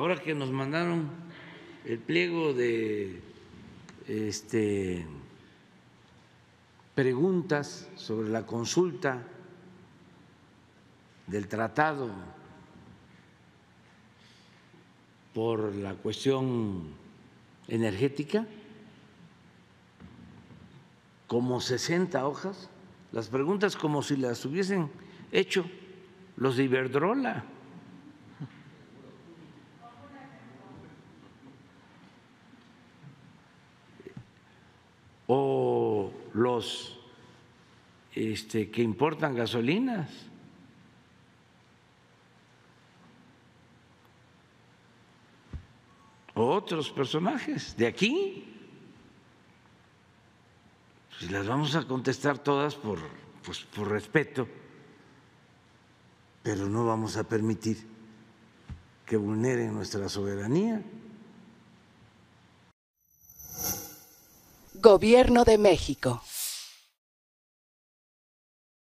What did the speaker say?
ahora que nos mandaron el pliego de este, preguntas sobre la consulta del tratado por la cuestión energética, como 60 hojas, las preguntas como si las hubiesen hecho los de Iberdrola. O los este, que importan gasolinas. O otros personajes de aquí. Pues las vamos a contestar todas por, pues, por respeto, pero no vamos a permitir que vulneren nuestra soberanía. Gobierno de México.